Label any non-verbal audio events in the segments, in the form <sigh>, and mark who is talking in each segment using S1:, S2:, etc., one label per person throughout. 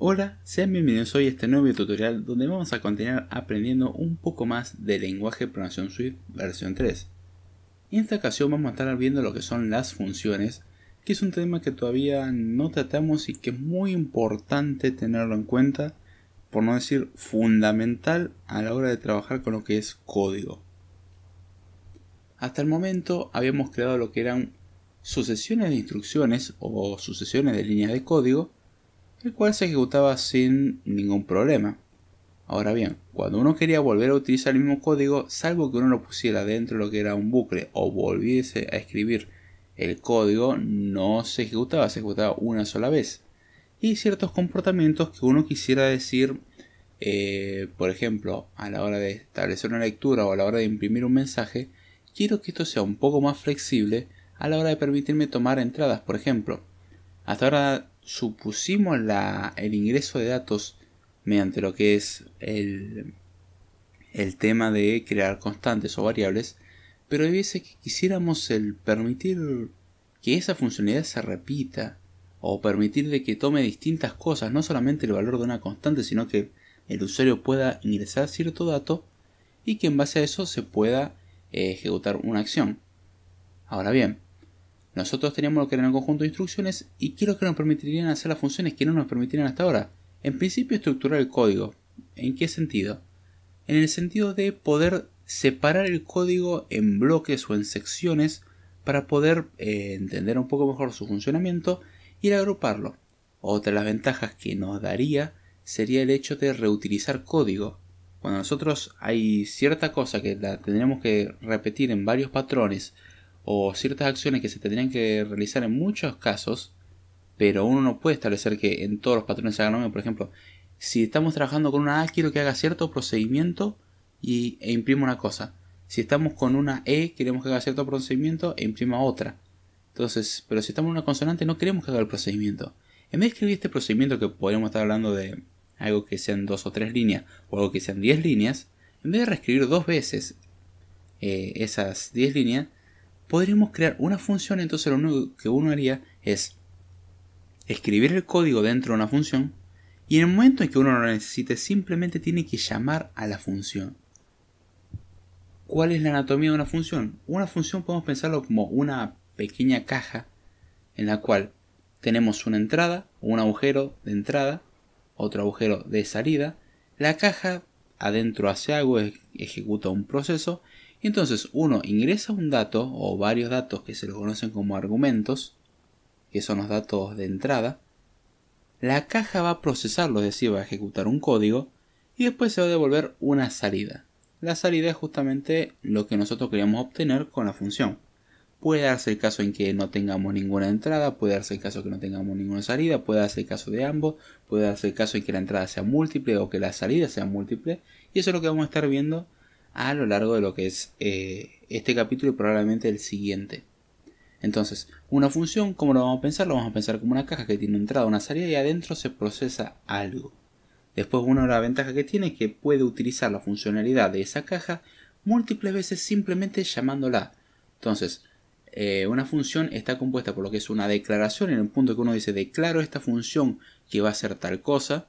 S1: Hola, sean bienvenidos hoy a este nuevo tutorial donde vamos a continuar aprendiendo un poco más de lenguaje de programación Swift versión 3. En esta ocasión vamos a estar viendo lo que son las funciones, que es un tema que todavía no tratamos y que es muy importante tenerlo en cuenta, por no decir fundamental a la hora de trabajar con lo que es código. Hasta el momento habíamos creado lo que eran sucesiones de instrucciones o sucesiones de líneas de código el cual se ejecutaba sin ningún problema. Ahora bien, cuando uno quería volver a utilizar el mismo código, salvo que uno lo pusiera dentro de lo que era un bucle o volviese a escribir el código, no se ejecutaba, se ejecutaba una sola vez. Y ciertos comportamientos que uno quisiera decir, eh, por ejemplo, a la hora de establecer una lectura o a la hora de imprimir un mensaje, quiero que esto sea un poco más flexible a la hora de permitirme tomar entradas, por ejemplo. Hasta ahora supusimos la, el ingreso de datos mediante lo que es el, el tema de crear constantes o variables, pero hay que quisiéramos el permitir que esa funcionalidad se repita o permitir de que tome distintas cosas, no solamente el valor de una constante, sino que el usuario pueda ingresar cierto dato y que en base a eso se pueda eh, ejecutar una acción. Ahora bien, nosotros teníamos lo que era un conjunto de instrucciones y quiero que nos permitirían hacer las funciones que no nos permitirían hasta ahora. En principio estructurar el código. ¿En qué sentido? En el sentido de poder separar el código en bloques o en secciones para poder eh, entender un poco mejor su funcionamiento y agruparlo. Otra de las ventajas que nos daría sería el hecho de reutilizar código. Cuando nosotros hay cierta cosa que la tendríamos que repetir en varios patrones o ciertas acciones que se tendrían que realizar en muchos casos, pero uno no puede establecer que en todos los patrones se hagan lo mismo. Por ejemplo, si estamos trabajando con una A, quiero que haga cierto procedimiento y, e imprima una cosa. Si estamos con una E, queremos que haga cierto procedimiento e imprima otra. Entonces, pero si estamos en una consonante, no queremos que haga el procedimiento. En vez de escribir este procedimiento que podríamos estar hablando de algo que sean dos o tres líneas o algo que sean diez líneas, en vez de reescribir dos veces eh, esas diez líneas, podríamos crear una función, entonces lo único que uno haría es escribir el código dentro de una función y en el momento en que uno lo necesite simplemente tiene que llamar a la función. ¿Cuál es la anatomía de una función? Una función podemos pensarlo como una pequeña caja en la cual tenemos una entrada, un agujero de entrada, otro agujero de salida. La caja adentro hace algo, ejecuta un proceso entonces uno ingresa un dato o varios datos que se lo conocen como argumentos, que son los datos de entrada. La caja va a procesarlo, es decir, va a ejecutar un código y después se va a devolver una salida. La salida es justamente lo que nosotros queríamos obtener con la función. Puede darse el caso en que no tengamos ninguna entrada, puede darse el caso en que no tengamos ninguna salida, puede darse el caso de ambos, puede darse el caso en que la entrada sea múltiple o que la salida sea múltiple. Y eso es lo que vamos a estar viendo a lo largo de lo que es eh, este capítulo y probablemente el siguiente. Entonces, una función, ¿cómo lo vamos a pensar? Lo vamos a pensar como una caja que tiene entrada, una salida y adentro se procesa algo. Después, una de las ventajas que tiene es que puede utilizar la funcionalidad de esa caja múltiples veces simplemente llamándola. Entonces, eh, una función está compuesta por lo que es una declaración en el punto que uno dice declaro esta función que va a hacer tal cosa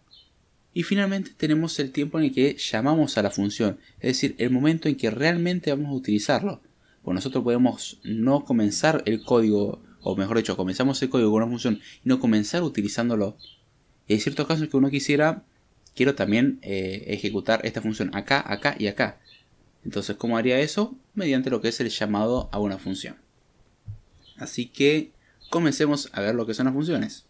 S1: y finalmente tenemos el tiempo en el que llamamos a la función, es decir, el momento en que realmente vamos a utilizarlo. Pues nosotros podemos no comenzar el código, o mejor dicho, comenzamos el código con una función y no comenzar utilizándolo. Y hay ciertos casos que uno quisiera, quiero también eh, ejecutar esta función acá, acá y acá. Entonces, ¿cómo haría eso? Mediante lo que es el llamado a una función. Así que comencemos a ver lo que son las funciones.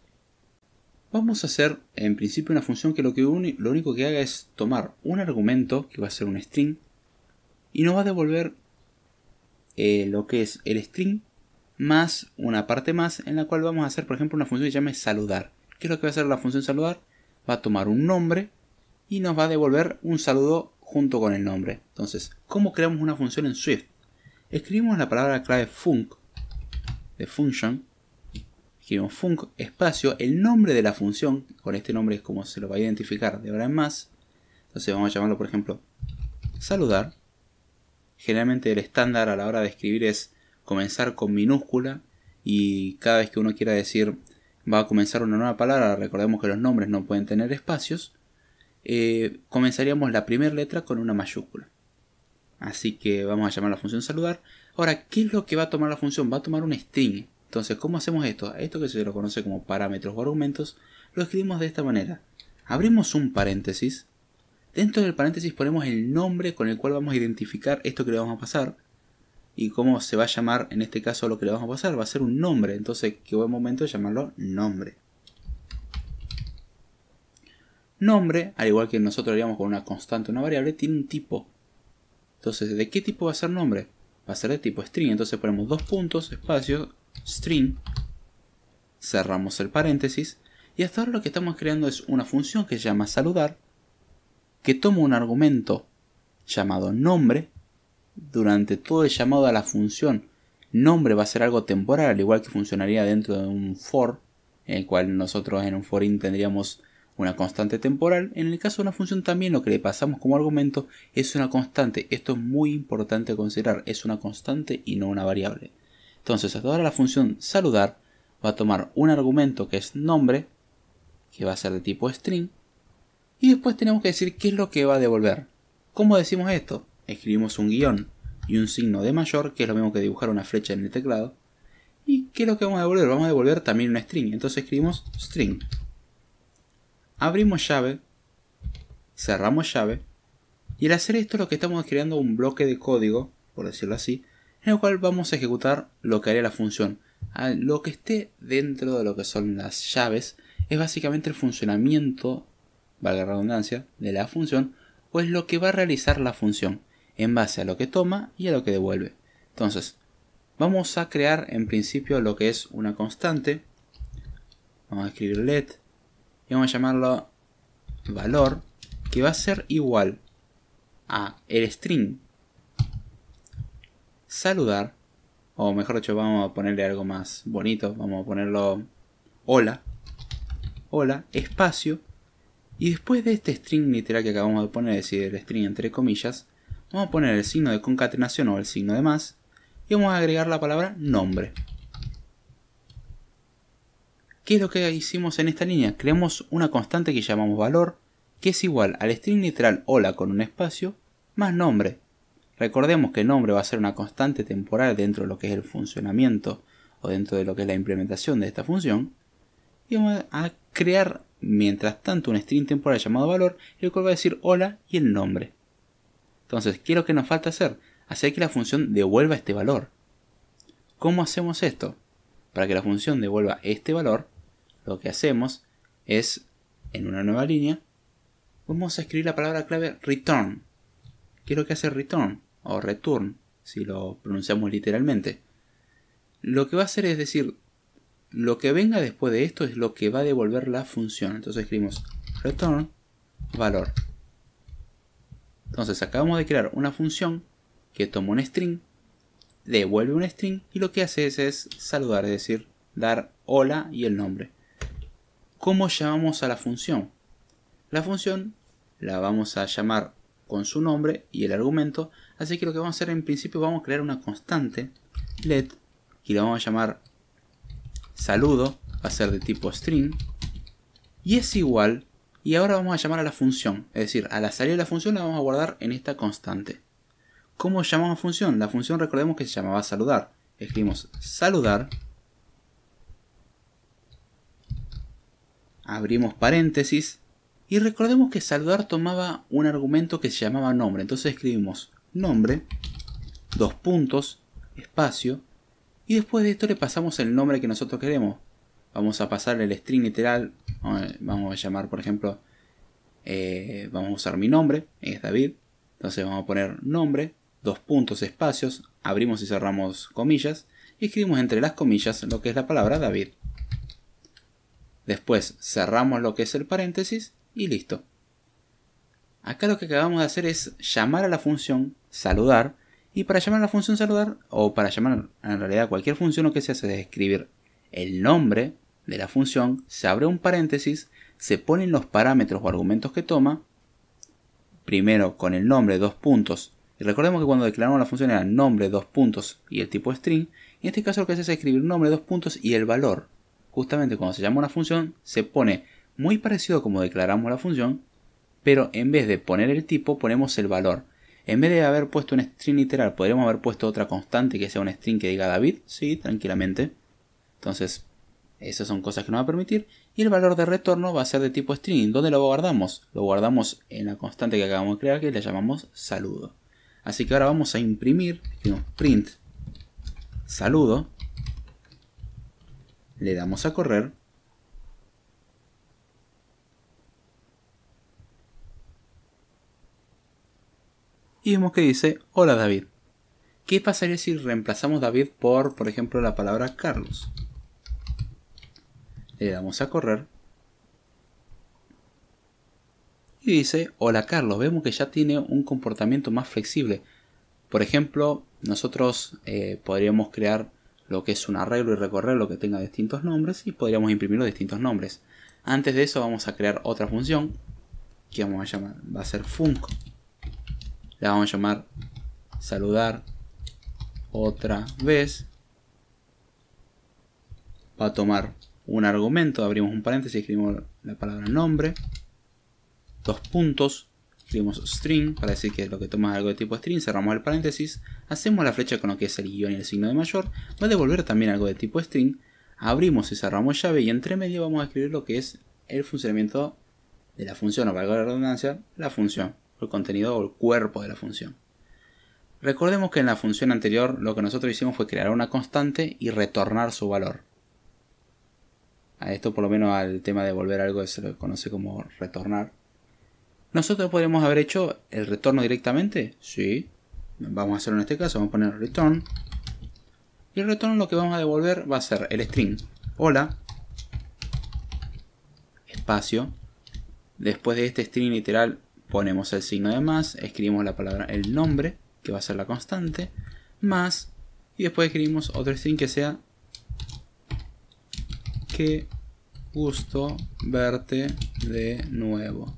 S1: Vamos a hacer en principio una función que lo, que lo único que haga es tomar un argumento, que va a ser un string, y nos va a devolver eh, lo que es el string más una parte más en la cual vamos a hacer por ejemplo una función que se llame saludar. ¿Qué es lo que va a hacer la función saludar? Va a tomar un nombre y nos va a devolver un saludo junto con el nombre. Entonces, ¿cómo creamos una función en Swift? Escribimos la palabra clave func de function func espacio, el nombre de la función, con este nombre es como se lo va a identificar de ahora en más. Entonces vamos a llamarlo, por ejemplo, saludar. Generalmente el estándar a la hora de escribir es comenzar con minúscula y cada vez que uno quiera decir va a comenzar una nueva palabra, recordemos que los nombres no pueden tener espacios, eh, comenzaríamos la primera letra con una mayúscula. Así que vamos a llamar la función saludar. Ahora, ¿qué es lo que va a tomar la función? Va a tomar un string. Entonces, ¿cómo hacemos esto? Esto que se lo conoce como parámetros o argumentos, lo escribimos de esta manera. Abrimos un paréntesis. Dentro del paréntesis ponemos el nombre con el cual vamos a identificar esto que le vamos a pasar. Y cómo se va a llamar en este caso lo que le vamos a pasar. Va a ser un nombre. Entonces, qué buen momento de llamarlo nombre. Nombre, al igual que nosotros haríamos con una constante o una variable, tiene un tipo. Entonces, ¿de qué tipo va a ser nombre? Va a ser de tipo string. Entonces ponemos dos puntos, espacio, string. Cerramos el paréntesis. Y hasta ahora lo que estamos creando es una función que se llama saludar. Que toma un argumento llamado nombre. Durante todo el llamado a la función, nombre va a ser algo temporal, al igual que funcionaría dentro de un for. En el cual nosotros en un for tendríamos una constante temporal. En el caso de una función también lo que le pasamos como argumento es una constante. Esto es muy importante considerar. Es una constante y no una variable. Entonces, ahora la función saludar va a tomar un argumento que es nombre, que va a ser de tipo string, y después tenemos que decir qué es lo que va a devolver. ¿Cómo decimos esto? Escribimos un guion y un signo de mayor, que es lo mismo que dibujar una flecha en el teclado. ¿Y qué es lo que vamos a devolver? Vamos a devolver también una string. Entonces escribimos string abrimos llave, cerramos llave, y al hacer esto lo que estamos creando un bloque de código, por decirlo así, en el cual vamos a ejecutar lo que haría la función. Lo que esté dentro de lo que son las llaves es básicamente el funcionamiento, valga la redundancia, de la función, o es lo que va a realizar la función, en base a lo que toma y a lo que devuelve. Entonces, vamos a crear en principio lo que es una constante. Vamos a escribir let y vamos a llamarlo valor que va a ser igual a el string saludar o mejor dicho vamos a ponerle algo más bonito vamos a ponerlo hola hola espacio y después de este string literal que acabamos de poner es decir el string entre comillas vamos a poner el signo de concatenación o el signo de más y vamos a agregar la palabra nombre ¿Qué es lo que hicimos en esta línea? Creamos una constante que llamamos valor, que es igual al string literal hola con un espacio, más nombre. Recordemos que nombre va a ser una constante temporal dentro de lo que es el funcionamiento o dentro de lo que es la implementación de esta función. Y vamos a crear mientras tanto un string temporal llamado valor, el cual va a decir hola y el nombre. Entonces, ¿qué es lo que nos falta hacer? Hacer que la función devuelva este valor. ¿Cómo hacemos esto? Para que la función devuelva este valor, lo que hacemos es, en una nueva línea, vamos a escribir la palabra clave return. ¿Qué es lo que hace return? O return, si lo pronunciamos literalmente. Lo que va a hacer es decir, lo que venga después de esto es lo que va a devolver la función. Entonces escribimos return valor. Entonces acabamos de crear una función que toma un string, devuelve un string y lo que hace es, es saludar, es decir, dar hola y el nombre. ¿Cómo llamamos a la función? La función la vamos a llamar con su nombre y el argumento, así que lo que vamos a hacer en principio vamos a crear una constante let y la vamos a llamar saludo, va a ser de tipo string y es igual y ahora vamos a llamar a la función, es decir, a la salida de la función la vamos a guardar en esta constante. ¿Cómo llamamos función? La función recordemos que se llamaba saludar. Escribimos saludar abrimos paréntesis y recordemos que saludar tomaba un argumento que se llamaba nombre. Entonces escribimos nombre, dos puntos, espacio, y después de esto le pasamos el nombre que nosotros queremos. Vamos a pasar el string literal, vamos a llamar por ejemplo, eh, vamos a usar mi nombre, es David. Entonces vamos a poner nombre, dos puntos, espacios, abrimos y cerramos comillas, y escribimos entre las comillas lo que es la palabra David. Después cerramos lo que es el paréntesis y listo. Acá lo que acabamos de hacer es llamar a la función saludar y para llamar a la función saludar o para llamar en realidad cualquier función lo que se hace es escribir el nombre de la función, se abre un paréntesis, se ponen los parámetros o argumentos que toma, primero con el nombre dos puntos, y recordemos que cuando declaramos la función era nombre dos puntos y el tipo string, y en este caso lo que se hace es escribir nombre dos puntos y el valor justamente cuando se llama una función, se pone muy parecido a como declaramos la función, pero en vez de poner el tipo, ponemos el valor. En vez de haber puesto un string literal, podríamos haber puesto otra constante que sea un string que diga David, sí, tranquilamente. Entonces, esas son cosas que nos va a permitir. Y el valor de retorno va a ser de tipo string. ¿Dónde lo guardamos? Lo guardamos en la constante que acabamos de crear que le llamamos saludo. Así que ahora vamos a imprimir, print saludo. Le damos a correr. Y vemos que dice, hola David. ¿Qué pasaría si reemplazamos David por, por ejemplo, la palabra Carlos? Le damos a correr. Y dice, hola Carlos, vemos que ya tiene un comportamiento más flexible. Por ejemplo, nosotros eh, podríamos crear lo que es un arreglo y recorrer lo que tenga distintos nombres y podríamos imprimir los distintos nombres. Antes de eso vamos a crear otra función que vamos a llamar, va a ser func. La vamos a llamar saludar otra vez. Va a tomar un argumento, abrimos un paréntesis, escribimos la palabra nombre, dos puntos, escribimos string para decir que lo que toma es algo de tipo string, cerramos el paréntesis, hacemos la flecha con lo que es el guion y el signo de mayor, va a devolver también algo de tipo string, abrimos y cerramos llave y entre medio vamos a escribir lo que es el funcionamiento de la función o valga la redundancia, la función, el contenido o el cuerpo de la función. Recordemos que en la función anterior lo que nosotros hicimos fue crear una constante y retornar su valor. A esto por lo menos al tema de volver algo se lo conoce como retornar. ¿Nosotros podríamos haber hecho el retorno directamente? Sí. Vamos a hacerlo en este caso, vamos a poner return. Y el retorno lo que vamos a devolver va a ser el string. Hola. Espacio. Después de este string literal ponemos el signo de más, escribimos la palabra el nombre, que va a ser la constante, más, y después escribimos otro string que sea qué gusto verte de nuevo.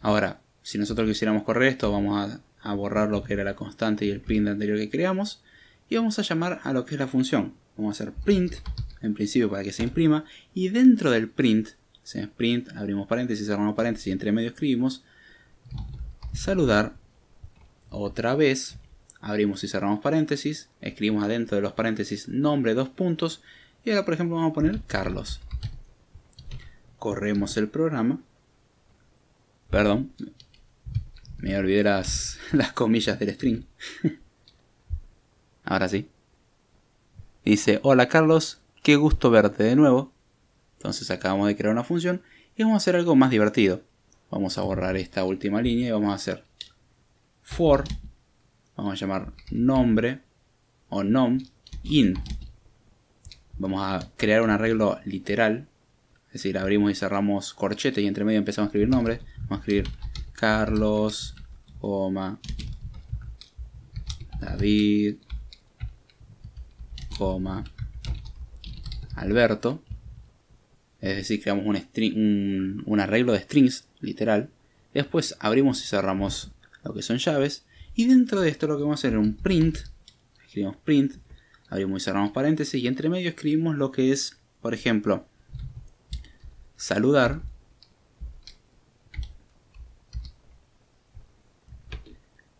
S1: Ahora, si nosotros quisiéramos correr esto, vamos a, borrar lo que era la constante y el print anterior que creamos. Y vamos a llamar a lo que es la función. Vamos a hacer print, en principio para que se imprima. Y dentro del print, se print, abrimos paréntesis, cerramos paréntesis y entre medio escribimos saludar otra vez abrimos y cerramos paréntesis, escribimos adentro de los paréntesis nombre, dos puntos, y ahora por ejemplo vamos a poner Carlos. Corremos el programa. Perdón, me olvidé las, <laughs> las comillas del string. <laughs> ahora sí. Dice, hola Carlos, qué gusto verte de nuevo. Entonces acabamos de crear una función y vamos a hacer algo más divertido. Vamos a borrar esta última línea y vamos a hacer for vamos a llamar nombre o nom in. Vamos a crear un arreglo literal, es decir, abrimos y cerramos corchetes y entre medio empezamos a escribir nombres. Vamos a escribir Carlos, coma, David, coma, Alberto. Es decir, creamos un, arreglo de strings, literal. Después abrimos y cerramos lo que son llaves. Y dentro de esto lo que vamos a hacer es un print. Escribimos print, abrimos y cerramos paréntesis y entre medio escribimos lo que es, por ejemplo, saludar.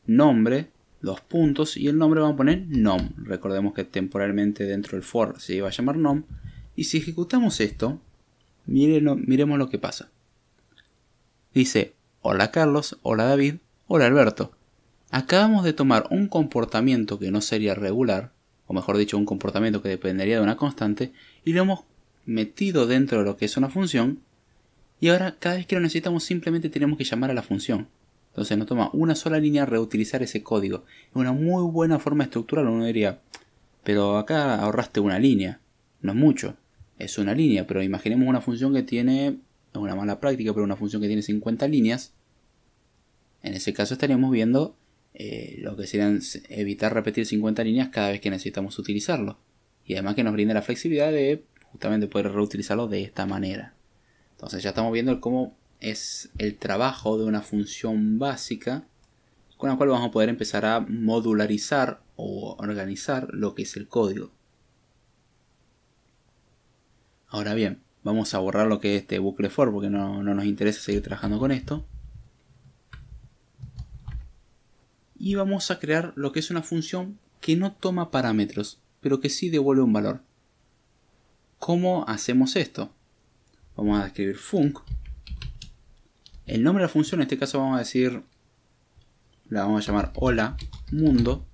S1: Nombre, dos puntos y el nombre vamos a poner nom. Recordemos que temporalmente dentro del for se iba a llamar nom. Y si ejecutamos esto, miremos lo que pasa. Dice, hola Carlos, hola David, hola Alberto. Acabamos de tomar un comportamiento que no sería regular, o mejor dicho, un comportamiento que dependería de una constante, y lo hemos metido dentro de lo que es una función, y ahora cada vez que lo necesitamos simplemente tenemos que llamar a la función. Entonces nos toma una sola línea reutilizar ese código. Es una muy buena forma estructural, uno diría, pero acá ahorraste una línea, no es mucho, es una línea, pero imaginemos una función que tiene, es una mala práctica, pero una función que tiene 50 líneas, en ese caso estaríamos viendo eh, lo que sería evitar repetir 50 líneas cada vez que necesitamos utilizarlo. Y además que nos brinda la flexibilidad de justamente poder reutilizarlo de esta manera. Entonces ya estamos viendo cómo es el trabajo de una función básica con la cual vamos a poder empezar a modularizar o organizar lo que es el código. Ahora bien, vamos a borrar lo que es este bucle for porque no, no nos interesa seguir trabajando con esto. Y vamos a crear lo que es una función que no toma parámetros, pero que sí devuelve un valor. ¿Cómo hacemos esto? Vamos a escribir func. El nombre de la función, en este caso vamos a decir, la vamos a llamar hola mundo.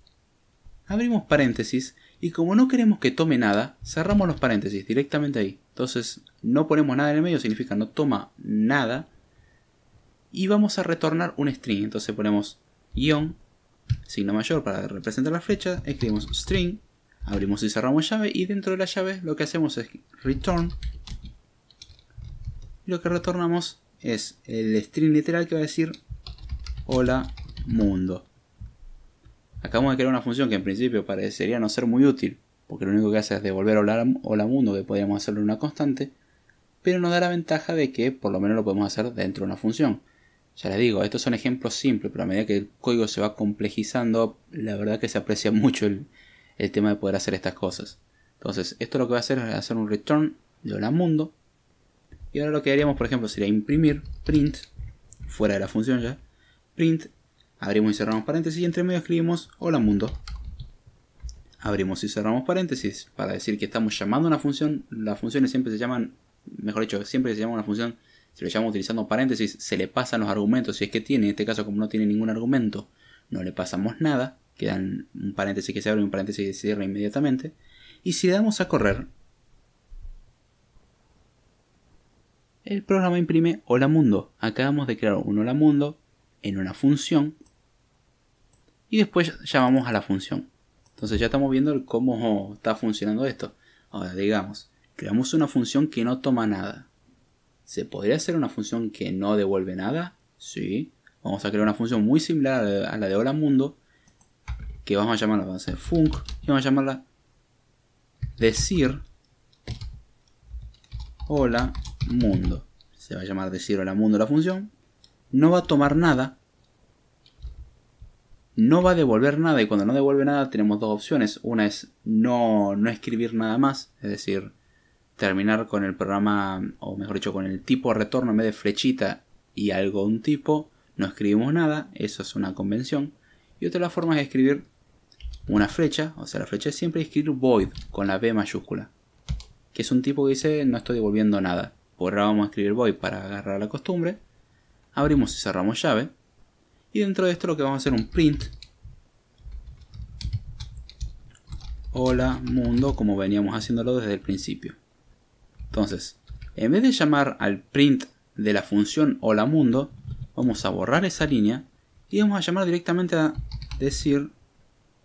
S1: Abrimos paréntesis y como no queremos que tome nada, cerramos los paréntesis directamente ahí. Entonces no ponemos nada en el medio, significa no toma nada. Y vamos a retornar un string. Entonces ponemos guion, signo mayor para representar la flecha, escribimos string Abrimos y cerramos llave y dentro de la llave lo que hacemos es return. Y lo que retornamos es el string literal que va a decir hola mundo. Acabamos de crear una función que en principio parecería no ser muy útil, porque lo único que hace es devolver hola, mundo, que podríamos hacerlo en una constante, pero nos da la ventaja de que por lo menos lo podemos hacer dentro de una función. Ya les digo, estos son ejemplos simples, pero a medida que el código se va complejizando, la verdad que se aprecia <laughs> mucho el, el tema de poder hacer estas cosas. Entonces, esto lo que va a hacer es hacer un return de hola mundo. Y ahora lo que haríamos, por ejemplo, sería imprimir print, fuera de la función ya, print, abrimos y cerramos paréntesis y entre medio escribimos hola mundo. Abrimos y cerramos paréntesis para decir que estamos llamando una función. Las funciones siempre se llaman, mejor dicho, siempre se llama una función, si lo llamamos utilizando paréntesis, se le pasan los argumentos. Si es que tiene, en este caso como no tiene ningún argumento, no le pasamos nada quedan un paréntesis que se abre y un paréntesis que se cierra inmediatamente. Y si le damos a correr, el programa imprime hola mundo. Acabamos de crear un hola mundo en una función y después llamamos a la función. Entonces ya estamos viendo cómo está funcionando esto. Ahora digamos, creamos una función que no toma nada. ¿Se podría hacer una función que no devuelve nada? Sí. Vamos a crear una función muy similar a la de hola mundo, que vamos a llamarla, vamos a hacer func y vamos a llamarla decir hola mundo. Se va a llamar decir hola mundo la función. No va a tomar nada. No va a devolver nada y cuando no devuelve nada tenemos dos opciones. Una es no, no escribir nada más, es decir, terminar con el programa, o mejor dicho, con el tipo de retorno en vez de flechita y algo un tipo. No escribimos nada, eso es una convención. Y otra forma es escribir una flecha, o sea, la flecha es siempre escribir void con la B mayúscula, que es un tipo que dice no estoy devolviendo nada. Por ahora vamos a escribir void para agarrar la costumbre. Abrimos y cerramos llave. Y dentro de esto lo que vamos a hacer un print. Hola mundo como veníamos haciéndolo desde el principio. Entonces, en vez de llamar al print de la función hola mundo, vamos a borrar esa línea y vamos a llamar directamente a decir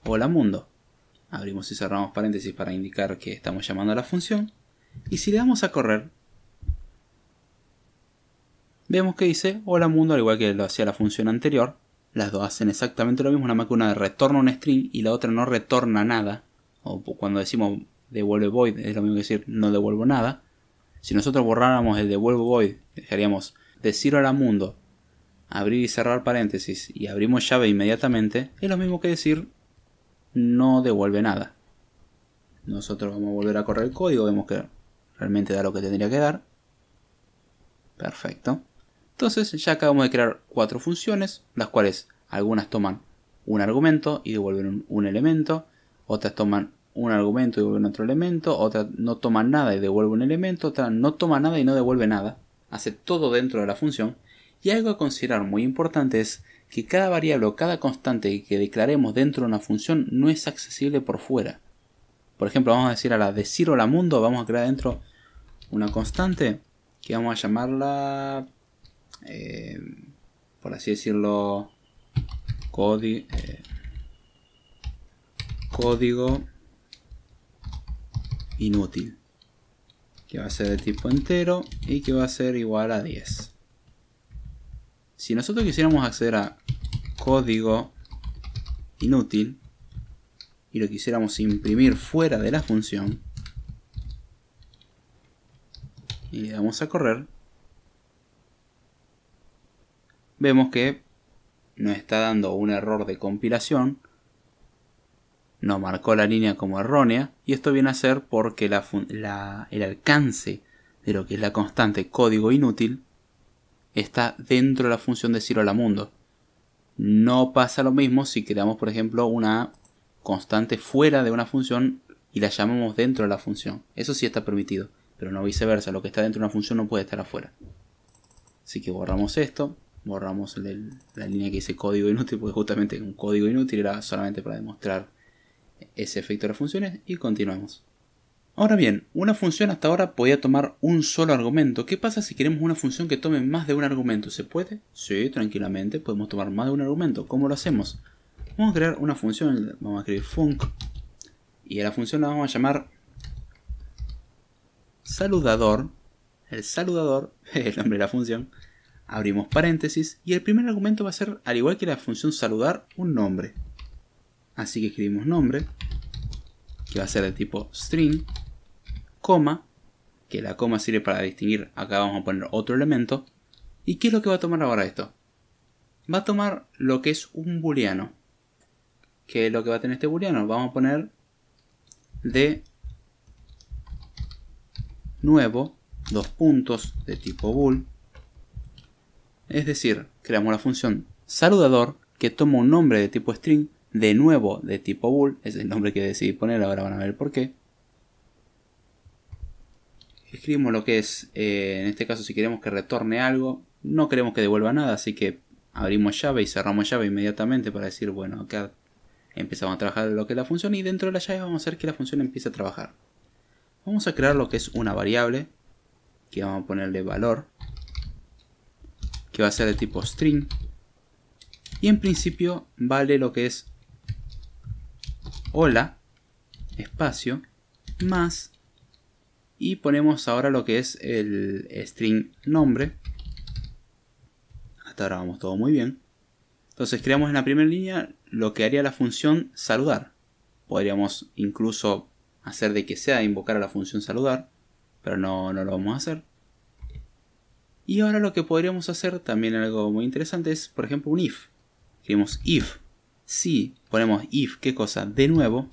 S1: hola mundo. Abrimos y cerramos paréntesis para indicar que estamos llamando a la función. Y si le damos a correr, vemos que dice hola mundo al igual que lo hacía la función anterior. Las dos hacen exactamente lo mismo, nada más que una retorna un string y la otra no retorna nada. O cuando decimos devuelve void es lo mismo que decir no devuelvo nada. Si nosotros borráramos el devuelvo void, dejaríamos decir hola mundo, abrir y cerrar paréntesis y abrimos llave inmediatamente, es lo mismo que decir no devuelve nada. Nosotros vamos a volver a correr el código, vemos que realmente da lo que tendría que dar. Perfecto. Entonces ya acabamos de crear cuatro funciones, las cuales algunas toman un argumento y devuelven un, elemento, otras toman un argumento y devuelven otro elemento, otras no toman nada y devuelven un elemento, otras no toma nada y no devuelve nada. Hace todo dentro de la función. Y algo a considerar muy importante es que cada variable o cada constante que declaremos dentro de una función no es accesible por fuera. Por ejemplo, vamos a decir a la decir hola mundo, vamos a crear dentro una constante que vamos a llamarla, eh, por así decirlo, eh, código inútil, que va a ser de tipo entero y que va a ser igual a 10. Si nosotros quisiéramos acceder a código inútil y lo quisiéramos imprimir fuera de la función y le damos a correr, vemos que nos está dando un error de compilación, nos marcó la línea como errónea y esto viene a ser porque el alcance de lo que es la constante código inútil está dentro de la función de la mundo. No pasa lo mismo si creamos, por ejemplo, una constante fuera de una función y la llamamos dentro de la función. Eso sí está permitido, pero no viceversa. Lo que está dentro de una función no puede estar afuera. Así que borramos esto, borramos la línea que dice código inútil, porque justamente un código inútil era solamente para demostrar ese efecto de las funciones y continuamos. Ahora bien, una función hasta ahora podía tomar un solo argumento. ¿Qué pasa si queremos una función que tome más de un argumento? ¿Se puede? Sí, tranquilamente, podemos tomar más de un argumento. ¿Cómo lo hacemos? Vamos a crear una función, vamos a escribir func, y a la función la vamos a llamar saludador. El saludador, <laughs> el nombre de la función, abrimos paréntesis, y el primer argumento va a ser, al igual que la función saludar, un nombre. Así que escribimos nombre, que va a ser de tipo string, coma, que la coma sirve para distinguir, acá vamos a poner otro elemento. ¿Y qué es lo que va a tomar ahora esto? Va a tomar lo que es un booleano. ¿Qué es lo que va a tener este booleano? Vamos a poner de nuevo dos puntos de tipo bool. Es decir, creamos la función saludador que toma un nombre de tipo string de nuevo de tipo bool. Es el nombre que decidí poner, ahora van a ver por qué escribimos lo que es, eh, en este caso si queremos que retorne algo, no queremos que devuelva nada, así que abrimos llave y cerramos llave inmediatamente para decir, bueno, acá empezamos a trabajar lo que es la función y dentro de la llave vamos a hacer que la función empiece a trabajar. Vamos a crear lo que es una variable, que vamos a ponerle valor, que va a ser de tipo string, y en principio vale lo que es hola, espacio, más y ponemos ahora lo que es el string nombre. Hasta ahora vamos todo muy bien. Entonces creamos en la primera línea lo que haría la función saludar. Podríamos incluso hacer de que sea invocar a la función saludar, pero no, no lo vamos a hacer. Y ahora lo que podríamos hacer, también algo muy interesante, es por ejemplo un if. Escribimos if. Si ponemos if, ¿qué cosa? De nuevo.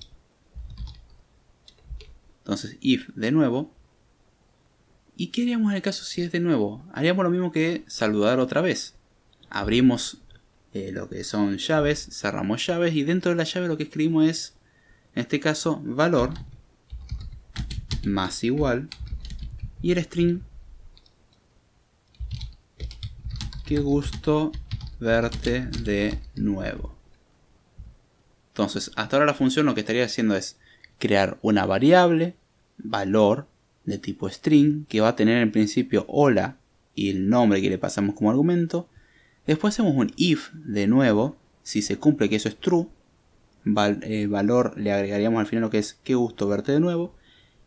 S1: Entonces if de nuevo. ¿Y qué haríamos en el caso si es de nuevo? Haríamos lo mismo que saludar otra vez. Abrimos eh, lo que son llaves, cerramos llaves y dentro de la llave lo que escribimos es, en este caso, valor más igual y el string qué gusto verte de nuevo. Entonces, hasta ahora la función lo que estaría haciendo es crear una variable, valor, de tipo string que va a tener en principio hola y el nombre que le pasamos como argumento. Después hacemos un if de nuevo, si se cumple que eso es true, eh, valor le agregaríamos al final lo que es qué gusto verte de nuevo.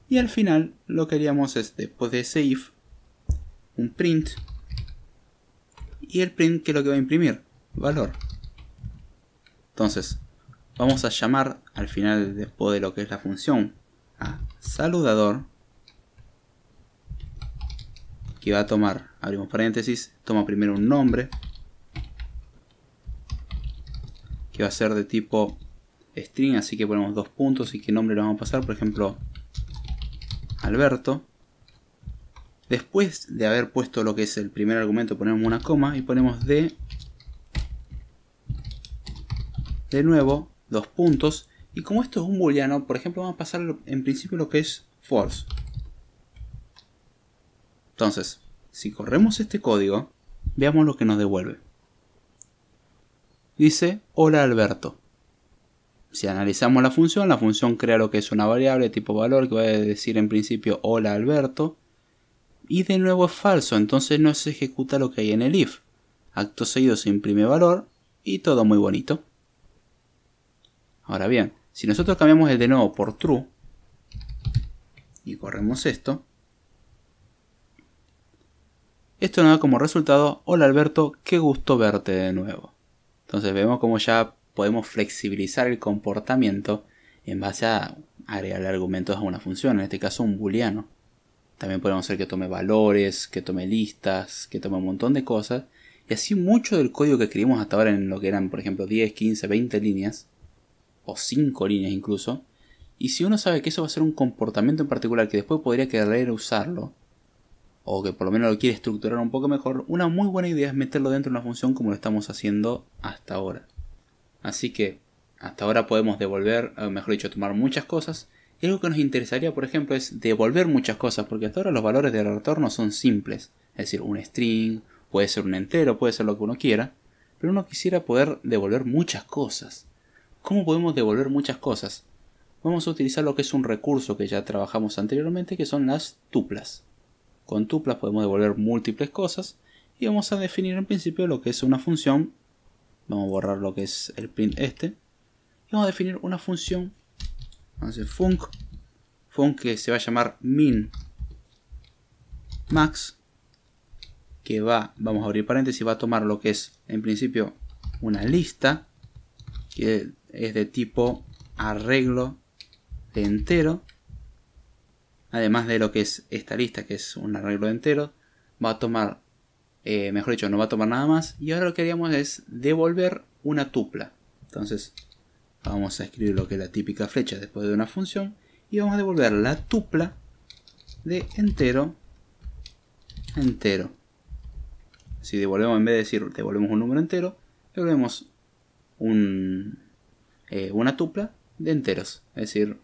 S1: Y al final lo que haríamos es después de ese if, un print. Y el print que es lo que va a imprimir, valor. Entonces, vamos a llamar al final después de lo que es la función a saludador que va a tomar, abrimos paréntesis, toma primero un nombre que va a ser de tipo string, así que ponemos dos puntos y qué nombre le vamos a pasar, por ejemplo, Alberto. Después de haber puesto lo que es el primer argumento, ponemos una coma y ponemos de de nuevo dos puntos. Y como esto es un booleano, por ejemplo, vamos a pasar en principio lo que es false. Entonces, si corremos este código, veamos lo que nos devuelve. Dice, hola Alberto. Si analizamos la función, la función crea lo que es una variable tipo valor que va a decir en principio hola Alberto. Y de nuevo es falso, entonces no se ejecuta lo que hay en el if. Acto seguido se imprime valor y todo muy bonito. Ahora bien, si nosotros cambiamos el de nuevo por true y corremos esto, esto nos da como resultado, hola Alberto, qué gusto verte de nuevo. Entonces vemos como ya podemos flexibilizar el comportamiento en base a agregar argumentos a una función, en este caso un booleano. También podemos hacer que tome valores, que tome listas, que tome un montón de cosas. Y así mucho del código que escribimos hasta ahora en lo que eran, por ejemplo, 10, 15, 20 líneas, o 5 líneas incluso, y si uno sabe que eso va a ser un comportamiento en particular que después podría querer usarlo, o que por lo menos lo quiere estructurar un poco mejor, una muy buena idea es meterlo dentro de una función como lo estamos haciendo hasta ahora. Así que hasta ahora podemos devolver, mejor dicho, tomar muchas cosas. Y algo que nos interesaría, por ejemplo, es devolver muchas cosas, porque hasta ahora los valores de retorno son simples. Es decir, un string, puede ser un entero, puede ser lo que uno quiera, pero uno quisiera poder devolver muchas cosas. ¿Cómo podemos devolver muchas cosas? Vamos a utilizar lo que es un recurso que ya trabajamos anteriormente, que son las tuplas. Con tuplas podemos devolver múltiples cosas y vamos a definir en principio lo que es una función. Vamos a borrar lo que es el print este. Y vamos a definir una función. Vamos a hacer func. Func que se va a llamar min max que va, vamos a abrir paréntesis, va a tomar lo que es en principio una lista que es de tipo arreglo entero. Además de lo que es esta lista que es un arreglo de entero va a tomar eh, mejor dicho no va a tomar nada más. Y ahora lo que haríamos es devolver una tupla. Entonces vamos a escribir lo que es la típica flecha después de una función y vamos a devolver la tupla de entero entero si devolvemos, en vez de decir devolvemos un número entero, devolvemos un, eh, una tupla de enteros. Es decir,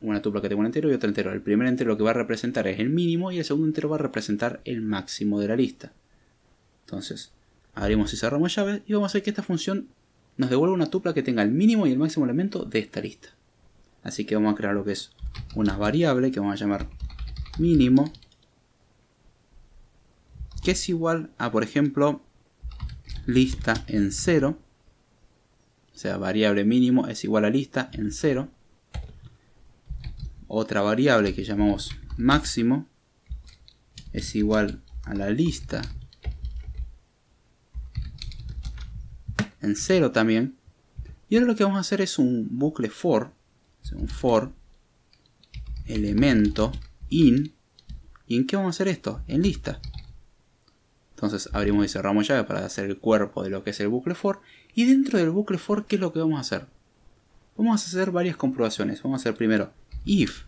S1: una tupla que tenga un entero y otro entero. El primer entero lo que va a representar es el mínimo y el segundo entero va a representar el máximo de la lista. Entonces, abrimos y cerramos llave y vamos a ver que esta función nos devuelve una tupla que tenga el mínimo y el máximo elemento de esta lista. Así que vamos a crear lo que es una variable que vamos a llamar mínimo que es igual a, por ejemplo, lista en 0. O sea, variable mínimo es igual a lista en 0. Otra variable que llamamos máximo es igual a la lista en 0 también. Y ahora lo que vamos a hacer es un bucle for, un for, elemento, in. ¿Y en qué vamos a hacer esto? En lista. Entonces abrimos y cerramos llave para hacer el cuerpo de lo que es el bucle for. Y dentro del bucle for, ¿qué es lo que vamos a hacer? Vamos a hacer varias comprobaciones. Vamos a hacer primero if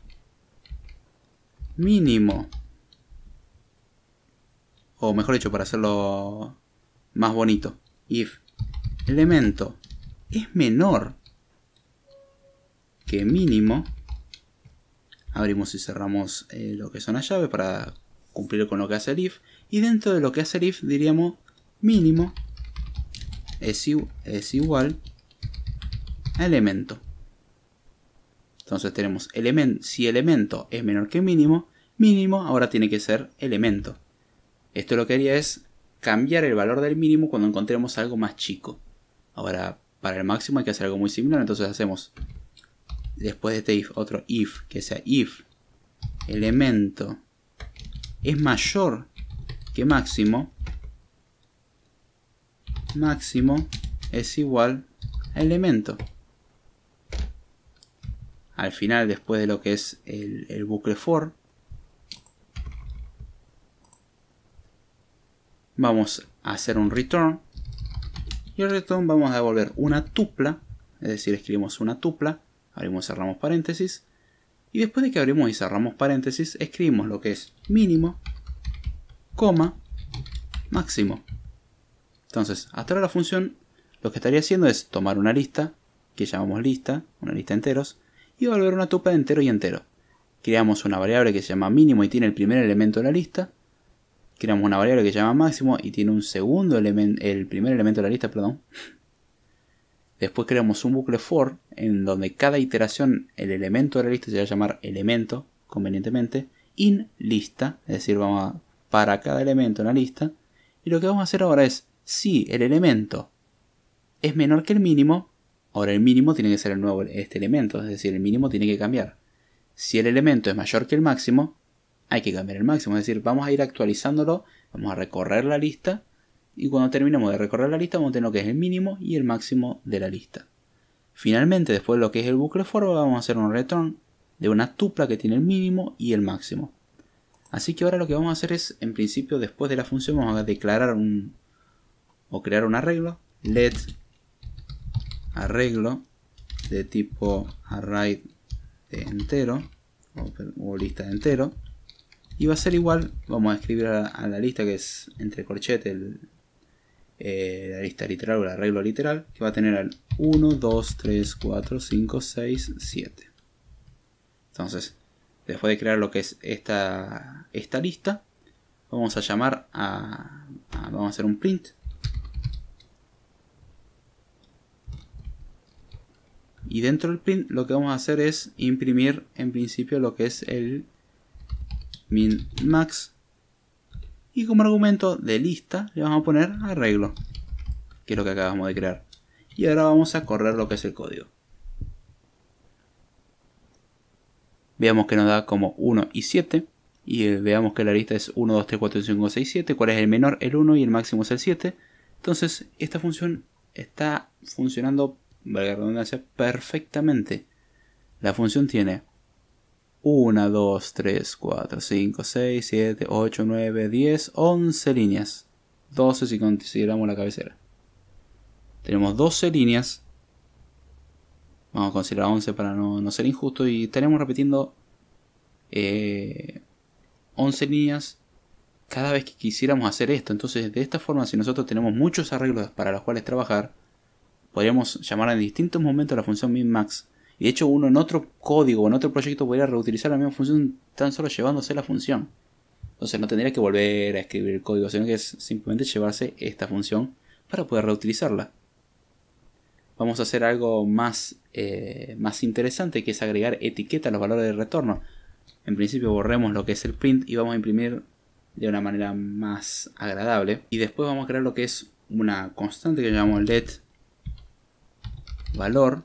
S1: mínimo o mejor dicho para hacerlo más bonito if elemento es menor que mínimo abrimos y cerramos eh, lo que son las llaves para cumplir con lo que hace el if y dentro de lo que hace el if diríamos mínimo es, igual a elemento. Entonces tenemos elemento, si elemento es menor que mínimo, mínimo ahora tiene que ser elemento. Esto lo que haría es cambiar el valor del mínimo cuando encontremos algo más chico. Ahora, para el máximo hay que hacer algo muy similar, entonces hacemos después de este if otro if, que sea if elemento es mayor que máximo, máximo es igual a elemento. Al final, después de lo que es el, bucle for, vamos a hacer un return y el return vamos a devolver una tupla, es decir, escribimos una tupla, abrimos y cerramos paréntesis, y después de que abrimos y cerramos paréntesis, escribimos lo que es mínimo coma, máximo. Entonces, hasta ahora la función lo que estaría haciendo es tomar una lista, que llamamos lista, una lista de enteros, y volver una tupa de entero y entero. Creamos una variable que se llama mínimo y tiene el primer elemento de la lista. Creamos una variable que se llama máximo y tiene un segundo elemento, el primer elemento de la lista, perdón. Después creamos un bucle for en donde cada iteración el elemento de la lista se va a llamar elemento, convenientemente, in lista, es decir, vamos a para cada elemento en la lista. Y lo que vamos a hacer ahora es, si el elemento es menor que el mínimo, ahora el mínimo tiene que ser el nuevo este elemento, es decir, el mínimo tiene que cambiar. Si el elemento es mayor que el máximo, hay que cambiar el máximo, es decir, vamos a ir actualizándolo, vamos a recorrer la lista y cuando terminemos de recorrer la lista vamos a tener lo que es el mínimo y el máximo de la lista. Finalmente, después de lo que es el bucle for, vamos a hacer un return de una tupla que tiene el mínimo y el máximo. Así que ahora lo que vamos a hacer es, en principio, después de la función, vamos a declarar un, o crear un arreglo, let arreglo de tipo array de entero o, lista de entero y va a ser igual, vamos a escribir a, la lista que es entre corchetes eh, la lista literal o el arreglo literal que va a tener al 1, 2, 3, 4, 5, 6, 7 entonces después de crear lo que es esta, esta lista vamos a llamar a, vamos a hacer un print. Y dentro del print lo que vamos a hacer es imprimir en principio lo que es el min max. Y como argumento de lista le vamos a poner arreglo que es lo que acabamos de crear. Y ahora vamos a correr lo que es el código. Veamos que nos da como 1 y 7 y eh, veamos que la lista es 1, 2, 3, 4, 5, 6, 7 cuál es el menor, el 1 y el máximo es el 7 entonces esta función está funcionando valga la redundancia, perfectamente. La función tiene 1, 2, 3, 4, 5, 6, 7, 8, 9, 10, 11 líneas. 12 si consideramos la cabecera. Tenemos 12 líneas. Vamos a considerar 11 para no, ser injusto. Y estaremos repitiendo eh, 11 líneas cada vez que quisiéramos hacer esto. Entonces, de esta forma, si nosotros tenemos muchos arreglos para los cuales trabajar, podríamos llamar en distintos momentos la función minmax. Y de hecho uno en otro código o en otro proyecto podría reutilizar la misma función tan solo llevándose la función. Entonces no tendría que volver a escribir el código, sino que es simplemente llevarse esta función para poder reutilizarla. Vamos a hacer algo más, eh, más interesante que es agregar etiqueta a los valores de retorno. En principio borremos lo que es el print y vamos a imprimir de una manera más agradable. Y después vamos a crear lo que es una constante que llamamos let valor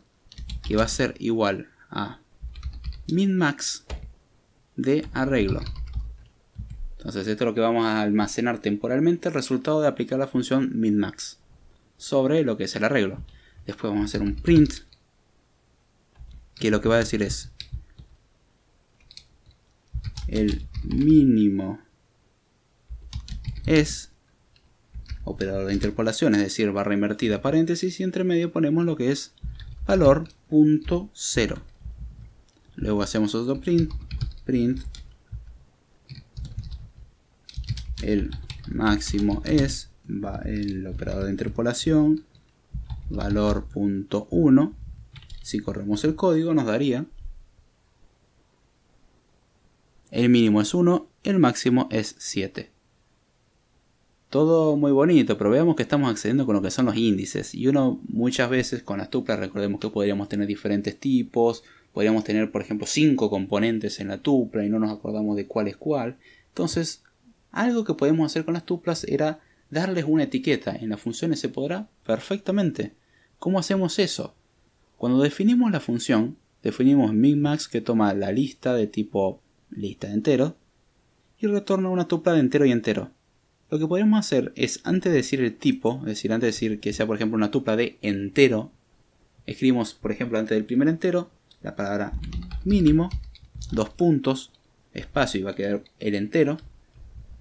S1: que va a ser igual a minmax de arreglo. Entonces esto es lo que vamos a almacenar temporalmente el resultado de aplicar la función minmax sobre lo que es el arreglo. Después vamos a hacer un print que lo que va a decir es el mínimo es operador de interpolación, es decir, barra invertida, paréntesis, y entre medio ponemos lo que es valor punto cero. Luego hacemos otro print, print, el máximo es el operador de interpolación, valor punto 1. Si corremos el código nos daría el mínimo es 1, el máximo es 7 todo muy bonito, pero veamos que estamos accediendo con lo que son los índices. Y uno muchas veces con las tuplas, recordemos que podríamos tener diferentes tipos, podríamos tener por ejemplo 5 componentes en la tupla y no nos acordamos de cuál es cuál. Entonces, algo que podemos hacer con las tuplas era darles una etiqueta. En las funciones se podrá perfectamente. ¿Cómo hacemos eso? Cuando definimos la función, definimos minmax que toma la lista de tipo lista de enteros y retorna una tupla de entero y entero. Lo que podemos hacer es, antes de decir el tipo, es decir, antes de decir que sea por ejemplo una tupla de entero, escribimos por ejemplo antes del primer entero la palabra mínimo, dos puntos, espacio y va a quedar el entero,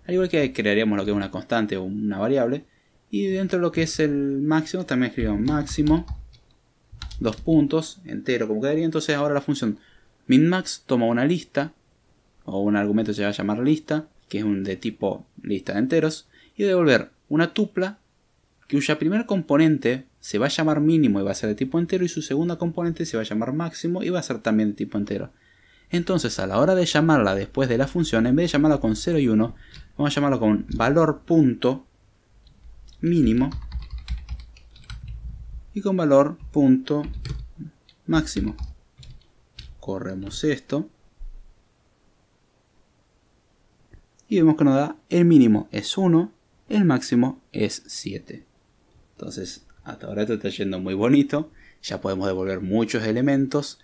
S1: al igual que crearíamos lo que es una constante o una variable, y dentro de lo que es el máximo también escribimos máximo, dos puntos, entero como quedaría, entonces ahora la función minmax toma una lista, o un argumento se va a llamar lista, que es un de tipo lista de enteros, y devolver una tupla cuya primer componente se va a llamar mínimo y va a ser de tipo entero y su segunda componente se va a llamar máximo y va a ser también de tipo entero. Entonces a la hora de llamarla después de la función, en vez de llamarla con 0 y 1, vamos a llamarla con valor punto mínimo y con valor punto máximo. Corremos esto. Y vemos que nos da el mínimo es 1, el máximo es 7. Entonces, hasta ahora esto está yendo muy bonito, ya podemos devolver muchos elementos,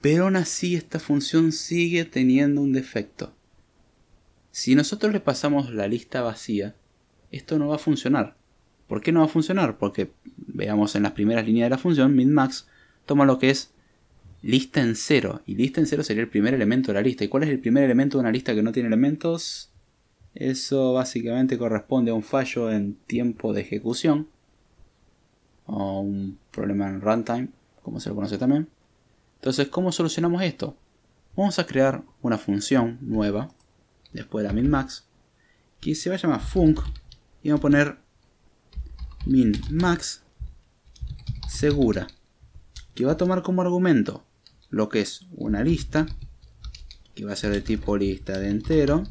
S1: pero aún así esta función sigue teniendo un defecto. Si nosotros le pasamos la lista vacía, esto no va a funcionar. ¿Por qué no va a funcionar? Porque veamos en las primeras líneas de la función, minmax toma lo que es lista en cero. Y lista en cero sería el primer elemento de la lista. ¿Y cuál es el primer elemento de una lista que no tiene elementos? Eso básicamente corresponde a un fallo en tiempo de ejecución o un problema en runtime, como se lo conoce también. Entonces, ¿cómo solucionamos esto? Vamos a crear una función nueva después de la minmax que se va a llamar func y vamos a poner minmax segura que va a tomar como argumento lo que es una lista que va a ser de tipo lista de entero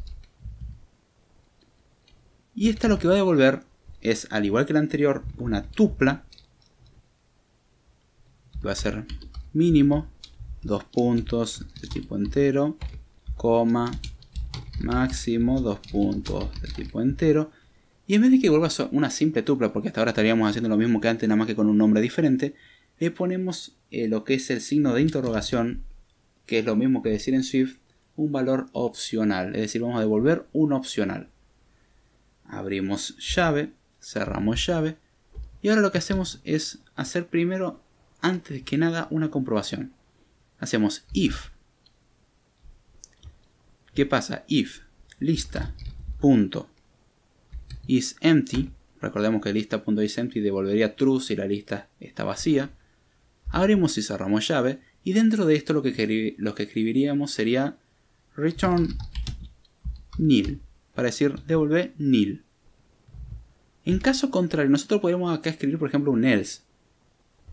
S1: y esta lo que va a devolver es, al igual que la anterior, una tupla. Va a ser mínimo, dos puntos de tipo entero, coma, máximo, dos puntos de tipo entero. Y en vez de que vuelva una simple tupla, porque hasta ahora estaríamos haciendo lo mismo que antes, nada más que con un nombre diferente, le ponemos eh, lo que es el signo de interrogación, que es lo mismo que decir en Swift, un valor opcional. Es decir, vamos a devolver un opcional abrimos llave, cerramos llave y ahora lo que hacemos es hacer primero, antes que nada, una comprobación. Hacemos if. ¿Qué pasa? If lista punto is empty. Recordemos que lista punto is empty devolvería true si la lista está vacía. Abrimos y cerramos llave y dentro de esto lo que, que escribiríamos sería return nil para decir devolver nil. En caso contrario, nosotros podríamos acá escribir, por ejemplo, un else.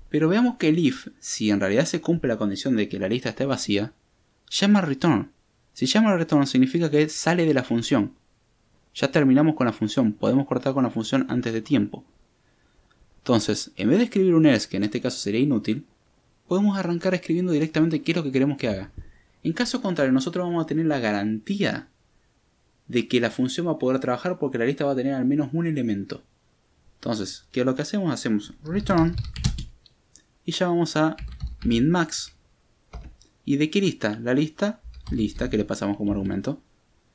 S1: Pero veamos que el if, si en realidad se cumple la condición de que la lista esté vacía, llama return. Si llama return significa que sale de la función. Ya terminamos con la función, podemos cortar con la función antes de tiempo. Entonces, en vez de escribir un else, que en este caso sería inútil, podemos arrancar escribiendo directamente qué es lo que queremos que haga. En caso contrario, nosotros vamos a tener la garantía de que la función va a poder trabajar porque la lista va a tener al menos un elemento. Entonces, ¿qué es lo que hacemos? Hacemos return y ya vamos a minmax. ¿Y de qué lista? La lista, lista, que le pasamos como argumento.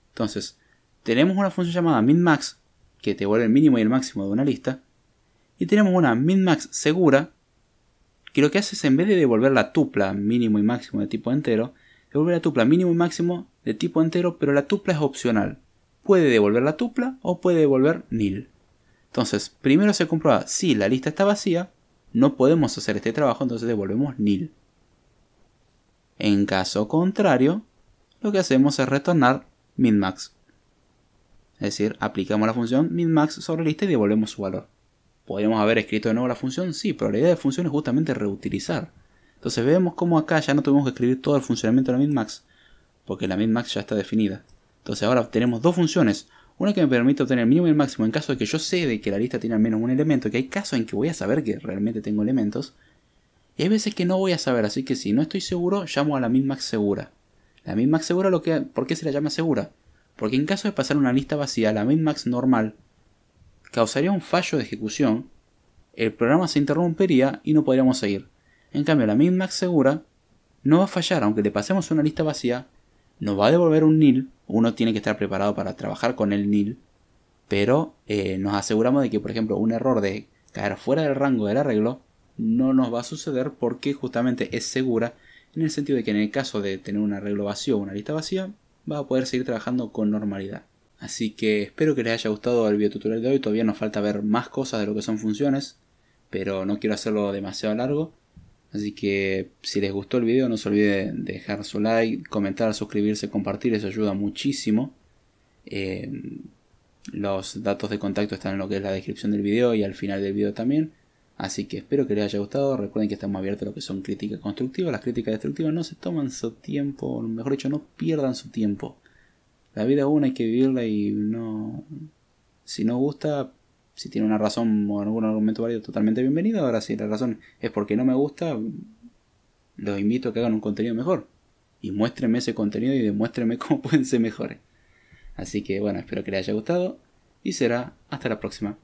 S1: Entonces, tenemos una función llamada minmax, que te vuelve el mínimo y el máximo de una lista. Y tenemos una minmax segura, que lo que hace es en vez de devolver la tupla mínimo y máximo de tipo entero, devolver la tupla mínimo y máximo de tipo entero, pero la tupla es opcional. Puede devolver la tupla o puede devolver nil. Entonces, primero se comprueba si la lista está vacía, no podemos hacer este trabajo, entonces devolvemos nil. En caso contrario, lo que hacemos es retornar minmax. Es decir, aplicamos la función minmax sobre lista y devolvemos su valor. ¿Podríamos haber escrito de nuevo la función? Sí, pero la idea de función es justamente reutilizar. Entonces vemos cómo acá ya no tuvimos que escribir todo el funcionamiento de la minmax, porque la minmax ya está definida. Entonces ahora tenemos dos funciones. Una que me permite obtener el mínimo y el máximo en caso de que yo sé de que la lista tiene al menos un elemento, que hay casos en que voy a saber que realmente tengo elementos. Y hay veces que no voy a saber, así que si no estoy seguro, llamo a la minmax segura. La minmax segura, lo que, ¿por qué se la llama segura? Porque en caso de pasar una lista vacía, la minmax normal causaría un fallo de ejecución, el programa se interrumpería y no podríamos seguir. En cambio, la minmax segura no va a fallar, aunque le pasemos una lista vacía, nos va a devolver un nil, uno tiene que estar preparado para trabajar con el nil, pero eh, nos aseguramos de que, por ejemplo, un error de caer fuera del rango del arreglo no nos va a suceder porque justamente es segura en el sentido de que en el caso de tener un arreglo vacío o una lista vacía, va a poder seguir trabajando con normalidad. Así que espero que les haya gustado el video tutorial de hoy, todavía nos falta ver más cosas de lo que son funciones, pero no quiero hacerlo demasiado largo. Así que si les gustó el video no se olviden de dejar su like, comentar, suscribirse, compartir, eso ayuda muchísimo. Eh, los datos de contacto están en lo que es la descripción del video y al final del video también. Así que espero que les haya gustado. Recuerden que estamos abiertos a lo que son críticas constructivas. Las críticas destructivas no se toman su tiempo, mejor dicho, no pierdan su tiempo. La vida una, hay que vivirla y no... Si no gusta, si tiene una razón o algún argumento válido, totalmente bienvenido. Ahora, si la razón es porque no me gusta, los invito a que hagan un contenido mejor. Y muéstrenme ese contenido y demuéstrenme <laughs> cómo pueden ser mejores. Así que bueno, espero que les haya gustado y será hasta la próxima.